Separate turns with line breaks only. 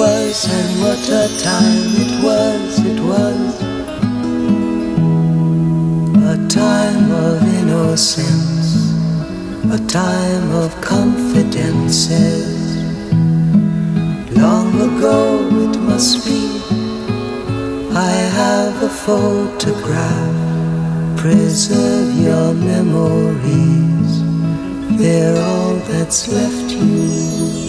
was, and what a time it was, it was. A time of innocence, a time of confidences. Long ago it must be, I have a photograph. Preserve your memories, they're all that's left you.